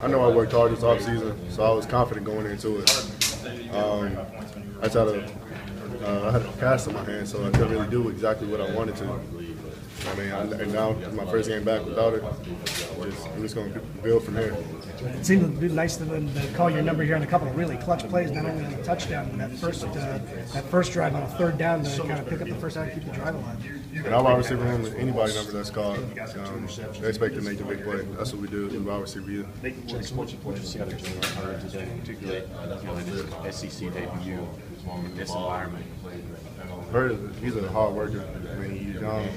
I know I worked hard this offseason, so I was confident going into it. Um, I tried to, uh, I had a cast in my hand, so I couldn't really do exactly what I wanted to. I mean, I, and now my first game back without it, just, I'm just going to build from here. It seemed nice to to call your number here on a couple of really clutch plays, not only on the touchdown, but that first uh, that first drive on a third down to kind of pick up the first out and keep the drive alive. And our wide receiver room, anybody number that's called, um, they expect to make the big play. That's what we do in wide receiver. you. What you what you see out of Jalen today, particularly you know, in his SEC debut in this environment. Is- he's a hard worker. I mean, he's young,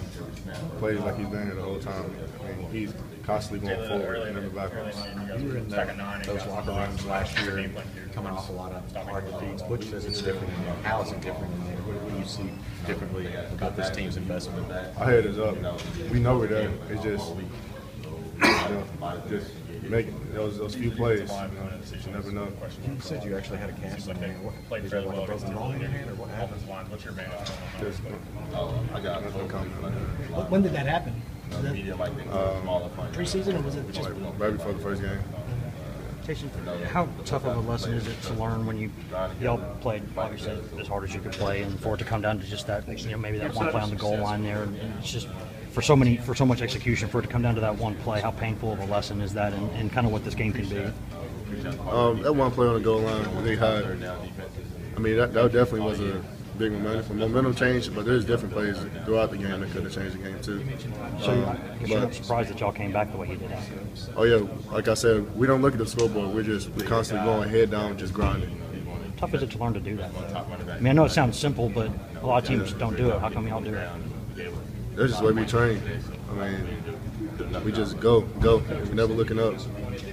plays like he's been here the whole time. I mean, he's constantly going forward, and never backwards. You were in that, those locker rooms last year, coming off a lot of hard defeats. Butch says it's different. How is it different? What, what do you see differently about this team's investment? Our head is up. We know we're eh? there. It's just, you know, just make those those few plays. You, know, you never know. You said you actually had a cast in your hand. What, did you have like a broken bone in your hand, or what happened? Just, I got nothing coming. When- When did that happen? Was that um, preseason or was it just Right before the first game. How tough of a lesson is it to learn when you y'all played obviously as hard as you could play, and for it to come down to just that, you know, maybe that one play on the goal line there, and it's just for so many for so much execution for it to come down to that one play. How painful of a lesson is that, and, and kind of what this game can be? Um, that one play on the goal line, they had. I mean, that, that definitely was a big momentum, momentum change. But there's different plays throughout the game that could have changed the game too. So Um, you're but surprised that y'all came back the way you did. oh yeah, like I said, we don't look at the scoreboard. We're just we're constantly going head down, just grinding. Tough is it to learn to do that? Though? I mean, I know it sounds simple, but a lot of teams don't do it. How come y'all do it? That's just the way we train. I mean, we just go, go. We're never looking up.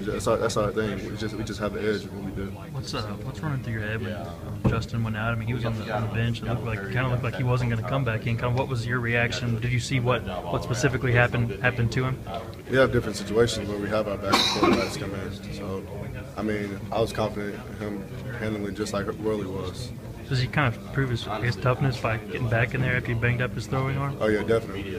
That's our, that's our thing. We just we just have the edge in what we do. What's uh, what's running through your head when um, Justin went out? I mean, he was on the, on the bench. It looked like kind of looked like he wasn't going to come back in. Kind of what was your reaction? Did you see what what specifically happened happened to him? We have different situations where we have our backup quarterbacks come in. So, I mean, I was confident in him handling it just like Worley was. Does he kind of prove his, his toughness by getting back in there after he banged up his throwing arm? Oh yeah, definitely.